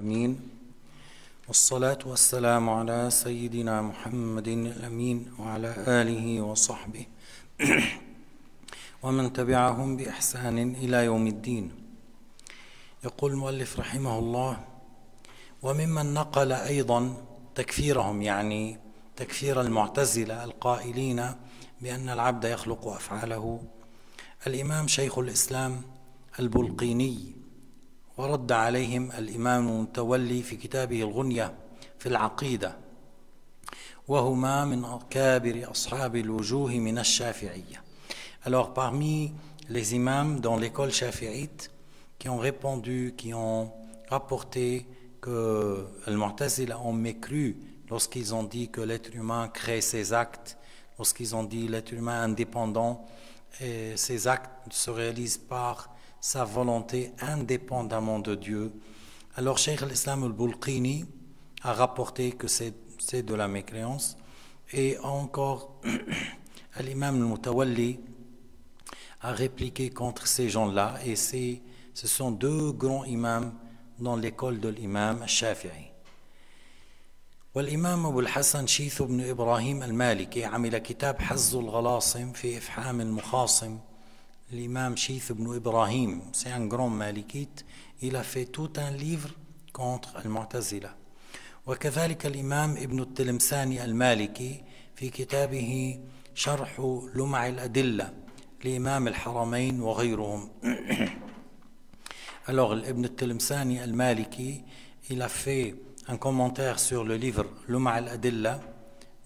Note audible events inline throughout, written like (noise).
العالمين. والصلاة والسلام على سيدنا محمد الأمين وعلى آله وصحبه. (clears throat) ومن تبعهم بإحسان إلى يوم الدين. يقول المؤلف رحمه الله وممن نقل أيضا تكفيرهم يعني تكفير المعتزلة القائلين بأن العبد يخلق أفعاله الإمام شيخ الإسلام البلقيني. ورد عليهم الإمام المتولي في كتابه الغنية في العقيدة وهما من أكابر أصحاب الوجوه من الشافعية Alors parmi les imams dans l'école shafi'ite qui ont répondu, qui ont rapporté que les Mu'tazila ont mécru lorsqu'ils ont dit que l'être humain crée ses actes, lorsqu'ils ont dit l'être humain indépendant et ses actes se réalisent par sa volonté indépendamment de Dieu. Alors Cheikh al-Islam al-Bulqini a rapporté que c'est de la mécréance et encore (clears throat) l'imam al-Mutawalli a répliqué contre ces gens-là et ce sont deux grands imams dans l'école de l'imam Shafi'i. والإمام أبو الحسن شيث بن إبراهيم المالكي عمل كتاب حز الغلاصم في إفحام المخاصم l'imam Shith ibn Ibrahim, c'est un grand malikite, il a fait tout un livre contre al-Mu'tazila. وكذلك الإمام ابن التلمساني المالكي في كتابه شرح لمع الأدلة لإمام الحرمين وغيرهم. Alors, Ibn al-Tilimsani al-Maliki, il a fait un commentaire sur le livre Luma al-Adilla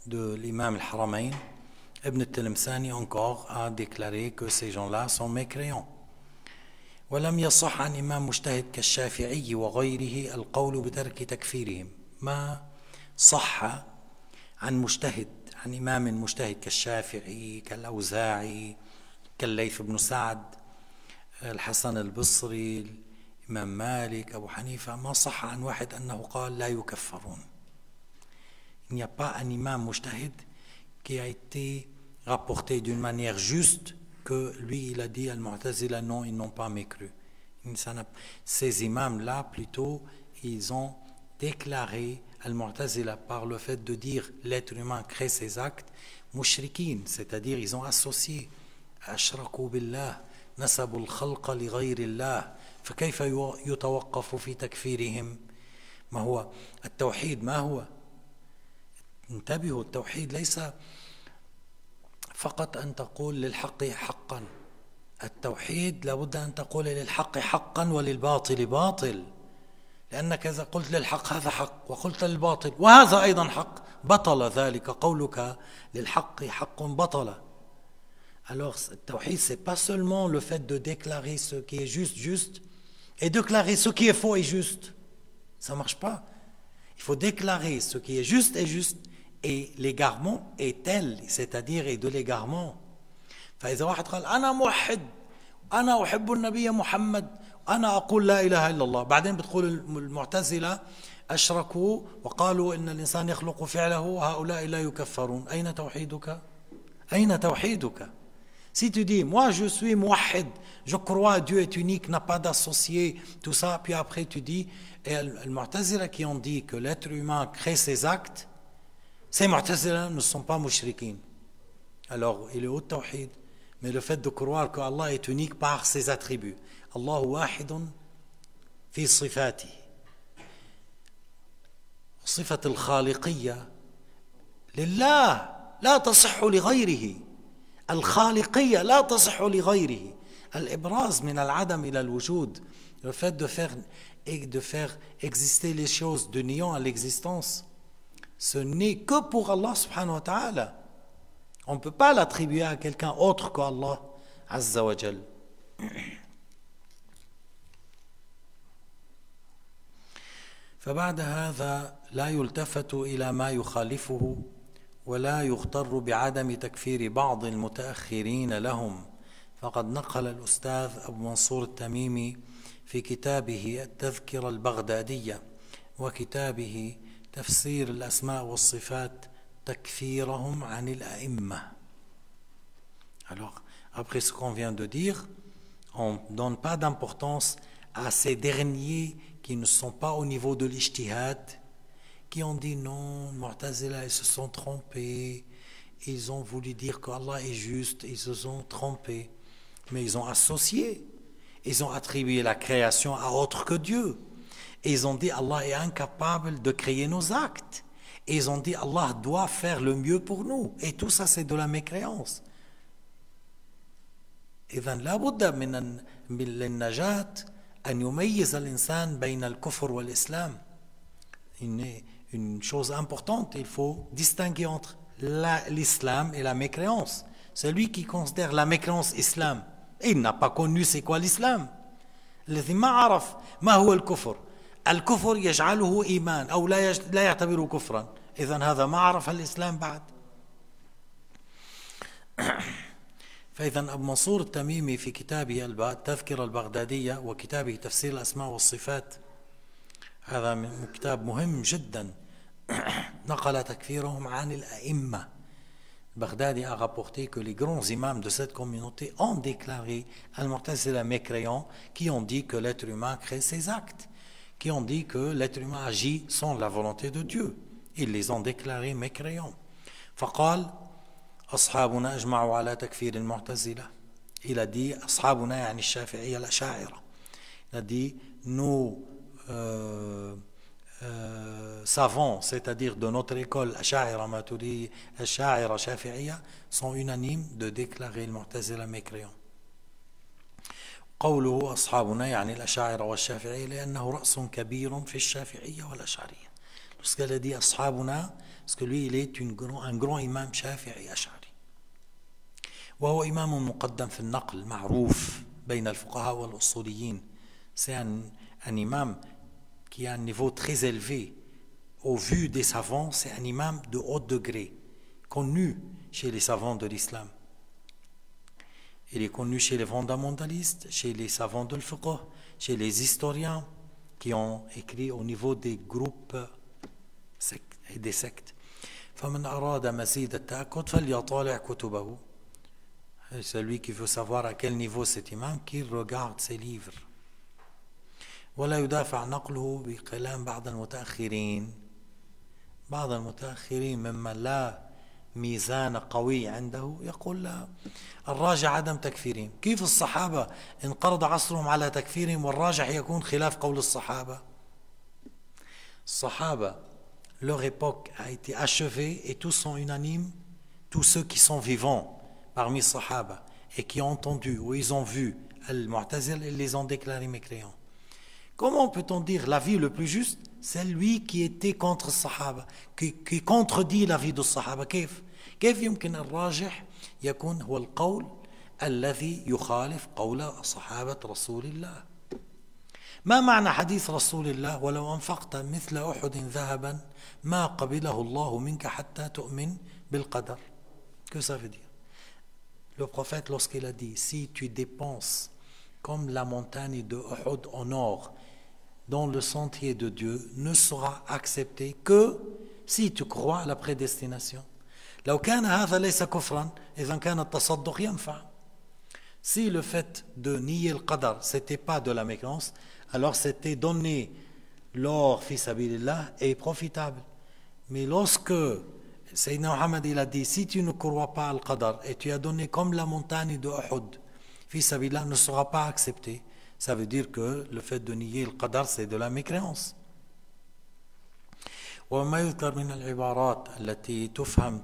de l'imam al-Haramain. Ibn al-Tilimsani encore a déclaré que ces gens-là sont mécréants. ولم يصح عن إمام مجتهد كالشافعي وغيره القول بترك تكفيرهم. ما صح عن مجتهد عن إمام مجتهد كالشافعي كالأوزاعي كالليث بن سعد الحسن البصري الإمام مالك أبو حنيفة. ما صح عن واحد أنه قال لا يكفرون. A pas un imam mujtahid qui a été rapporté d'une manière juste que lui, il a dit Al-Mu'tazila, non, ils n'ont pas mécru. Ces imams-là, plutôt, ils ont déclaré Al-Mu'tazila par le fait de dire l'être humain crée ses actes, mushrikin, c'est-à-dire ils ont associé أشركوا بالله نسبوا الخلق لغير الله فكيف يتوقف في تكفيرهم ما هو التوحيد ما هو انتبهوا التوحيد ليس فقط أن تقول للحق حقا التوحيد لابد أن تقول للحق حقا وللباطل باطل لأنك إذا قلت للحق هذا حق وقلت للباطل وهذا أيضا حق بطل ذلك قولك للحق حق بطل Alors, tawhid, c'est pas seulement le fait de déclarer ce qui est juste, juste, et déclarer ce qui est faux et juste. Ça marche pas. Il faut déclarer ce qui est juste et juste, et l'égarement est tel, c'est-à-dire est de l'égarement. فإذا واحد قال أنا موحد أنا أحب النبي محمد أنا أقول لا إله إلا الله بعدين بتقول المعتزلة أشركوا وقالوا إن الإنسان يخلق فعله هؤلاء لا يكفرون أين توحيدك؟ أين توحيدك؟ Si tu dis, moi je suis mouahid, je crois Dieu est unique, n'a pas d'associé, tout ça, puis après tu dis, et les Mu'tazila qui ont dit que l'être humain crée ses actes, ces Mu'tazila ne sont pas mouchriquins. Alors, il est au tawhid, mais le fait de croire que Allah est unique par ses attributs. Allah wahidun fi sifati. صفة الخالقية لله لا تصح لغيره الخالقية لا تصح لغيره الإبراز من العدم إلى الوجود le fait de faire, de faire exister les choses de néant à l'existence ce n'est que pour Allah subhanahu wa ta'ala. On ne peut pas l'attribuer à quelqu'un autre qu'Allah azza wa jal. فبعد هذا لا يلتفت إلى ما يخالفه ولا يغتر بعدم تكفير بعض المتاخرين لهم فقد نقل الاستاذ ابو منصور التميمي في كتابه التذكره البغداديه وكتابه تفسير الاسماء والصفات تكفيرهم عن الائمه Alors, après ce qu'on vient de dire, on ne donne pas d'importance à ces derniers qui ne sont pas au niveau de l'ijtihad, qui ont dit non, Mu'tazila, ils se sont trompés, ils ont voulu dire qu'Allah est juste, ils se sont trompés, mais ils ont associé, ils ont attribué la création à autre que Dieu. Et ils ont dit Allah est incapable de créer nos actes. Et ils ont dit Allah doit faire le mieux pour nous. Et tout ça, c'est de la mécréance. إذا لا بد من للنجاة أن يميز الإنسان بين الكفر والإسلام. Une, une chose importante, il faut distinguer entre l'islam et la mécréance. Celui qui considère la mécréance islam, il n'a pas connu c'est quoi l'islam. الذي ما عرف ما هو الكفر الكفر يجعله إيمان أو لا لا يعتبره كفرا. إذا هذا ما عرف الإسلام بعد. (coughs) فإذا أبو منصور التميمي في كتابه التذكرة البغدادية وكتابه تفسير الأسماء والصفات هذا كتاب مهم جدا. (coughs) نقل تكفيرهم عن الأئمة. Baghdadi a rapporté que les grands imams de cette communauté ont déclaré Al-Mu'tazila mécréants qui ont dit que l'être humain crée ses actes, qui ont dit que l'être humain agit sans la volonté de Dieu. Ils les ont déclarés mécréants. فقال أصحابنا أجمعوا على تكفير المعتزلة Il a dit أصحابنا يعني الشافعية الأشاعرة Il a dit nous euh, euh, savants, c'est-à-dire de notre école, Asha'ira Maturi, Asha'ira Shafi'iyya, sont unanimes de déclarer le Mu'tazila mécréant. قوله أصحابنا يعني الأشاعرة والشافعية لأنه رأس كبير في الشافعية والأشعرية. لسكال de أصحابنا لسكال lui est un grand imam شافعي أشعري. وهو إمام مقدم في النقل معروف بين الفقهاء والأصوليين. c'est un imam qui a un niveau très élevé aux yeux des savants c'est un imam de haut degré connu chez les savants de l'Islam Il est connu chez les fondamentalistes, chez les savants de l'fiqh, chez les historiens qui ont écrit au niveau des groupes et des sectes. Celui qui veut savoir à quel niveau cet imam, qu'il regarde ses livres. ولا يدافع نقله بكلام بعض المتأخرين بعض المتأخرين ممن لا ميزان قوي عنده يقول لا الراجع عدم تكفيرهم كيف الصحابة انقرض عصرهم على تكفيرهم والراجح يكون خلاف قول الصحابة الصحابة leur époque a été achevée et tous sont unanimes tous ceux qui sont vivants parmi les sahaba et qui ont entendu ou ils ont vu Al-Mu'tazil, ils les ont déclarés mécréants Comment peut-on dire la vie le plus juste C'est lui qui était contre le Sahaba, qui, qui contredit la vie du Sahaba. كيف؟ كيف يمكن الراجح يكون هو القول الذي يخالف قول صحابة رسول الله ما معنى حديث رسول الله ولو أنفقت مثل أحد ذهبا ما قبله الله منك حتى تؤمن بالقدر Que ça veut dire Le prophète lorsqu'il a dit si tu dépenses comme la montagne de Uhud en or dans le sentier de Dieu ne sera accepté que si tu crois à la prédestination. Si le fait de nier le qadar, c'était pas de la mécréance, alors c'était donner l'or fils est profitable. Mais lorsque Sayyidina Muhammad il a dit si tu ne crois pas al qadar et tu as donné comme la montagne de Uhud, fils ne sera pas accepté ça veut dire que le fait de nier le qadar, c'est de la mécréance. وما يذكر من العبارات التي تفهم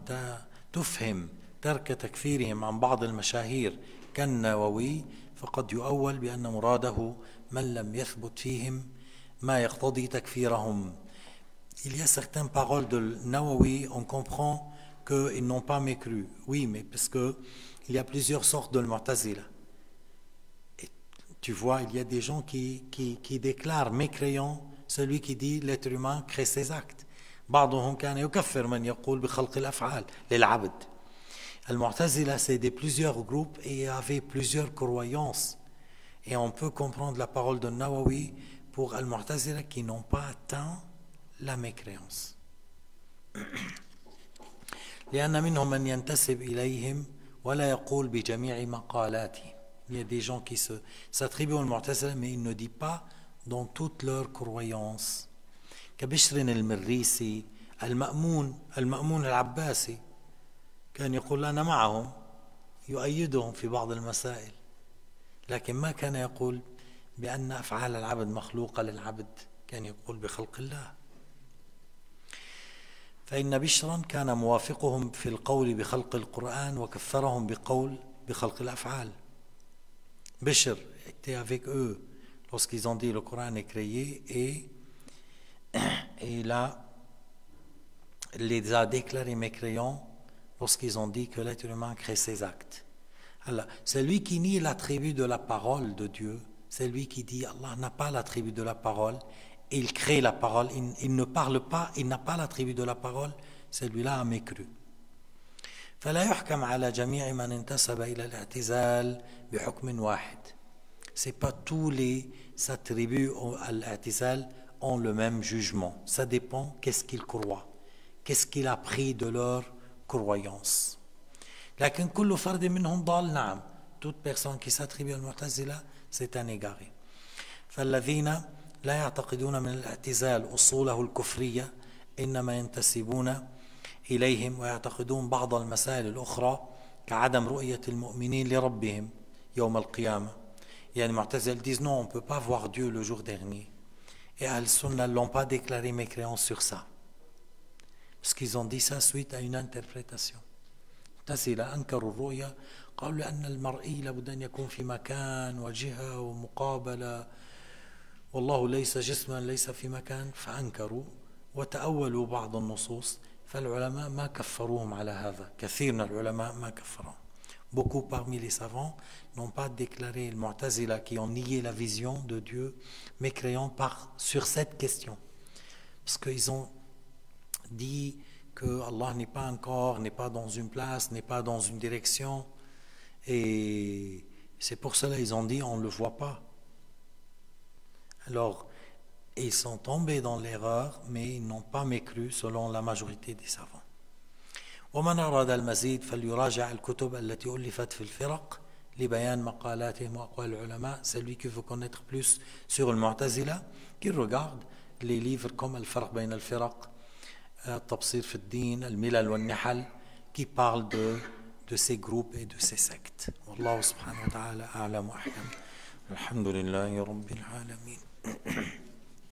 تفهم ترك تكفيرهم عن بعض المشاهير كالنووي فقد يؤول بأن مراده من لم يثبت فيهم ما يقتضي تكفيرهم Il y a certaines paroles de Nawawi, on comprend qu'ils n'ont pas mécru. Oui, mais parce que il y a plusieurs sortes de Mu'tazila. Tu vois, il y a des gens qui, qui, qui déclarent mécréant celui qui dit l'être humain crée ses actes. بعضهم كان يكفر من يقول بخلق الأفعال للعبد. Al-Mu'tazila, c'est des plusieurs groupes et il y avait plusieurs croyances. Et on peut comprendre la parole de Nawawi pour Al-Mu'tazila qui n'ont pas atteint la mécréance. (clears throat) لأن منهم من ينتسب إليهم ولا يقول بجميع مقالاته il y a des gens qui s'attribuent au Mu'tazila, mais ils ne disent pas dans toutes leurs croyances. كبشر المريسي المأمون المأمون العباسي كان يقول أنا معهم يؤيدهم في بعض المسائل لكن ما كان يقول بأن أفعال العبد مخلوقة للعبد كان يقول بخلق الله فإن بشرا كان موافقهم في القول بخلق القرآن وكفرهم بقول بخلق الأفعال Béchir était avec eux lorsqu'ils ont dit le Coran est créé et, il les a déclarés mécréants lorsqu'ils ont dit que l'être humain crée ses actes. Allah, c'est qui nie l'attribut de la parole de Dieu, c'est lui qui dit Allah n'a pas l'attribut de la parole, il crée la parole, il, il ne parle pas, il n'a pas l'attribut de la parole, celui-là a mécru. فلا يحكم على جميع من انتسب إلى الاعتزال بحكم واحد. سي با تو لي s'attribuent الاعتزال ont le même jugement ça dépend qu'est-ce qu'il croit qu'est-ce qu'il a pris de leurs croyances لكن كل فرد منهم ضال. نعم. toute personne qui s'attribue المعتزلة c'est un égaré فالذين لا يعتقدون من الاعتزال أصوله الكفرية إنما ينتسبون إليهم ويعتقدون بعض المسائل الأخرى كعدم رؤية المؤمنين لربهم يوم القيامة. يعني معتزل non on ne peut pas voir Dieu le jour dernier. Et Al-Sunnah ne l'ont pas déclaré mécréant sur ça. Parce qu'ils ont dit ça suite à une interprétation. معتزلة أنكروا الرؤيا قالوا لأن المرئي لابد أن يكون في مكان وجهة ومقابلة والله ليس جسما ليس في مكان فأنكروا وتأولوا بعض النصوص فالعلماء ما كفروهم على هذا كثير من العلماء ما كفرهم Beaucoup parmi les savants n'ont pas déclaré le Mu'tazila qui ont nié la vision de Dieu, mais créant par, sur cette question. Parce qu'ils ont dit que Allah n'est pas un corps, n'est pas dans une place, n'est pas dans une direction. Et c'est pour cela qu'ils ont dit on ne le voit pas. Alors, ils sont tombés dans l'erreur, mais ils n'ont pas mécru selon la majorité des savants. ومن أراد المزيد فليراجع الكتب التي ألفت في الفرق لبيان مقالاتهم وأقوال العلماء celui qui veut connaître plus sur le Mu'tazila qui regarde les livres comme الفرق بين الفرق التبصير في الدين الملل والنحل qui parlent de de ces groupes et de ces sectes والله سبحانه وتعالى أعلم وأحكم الحمد لله رب العالمين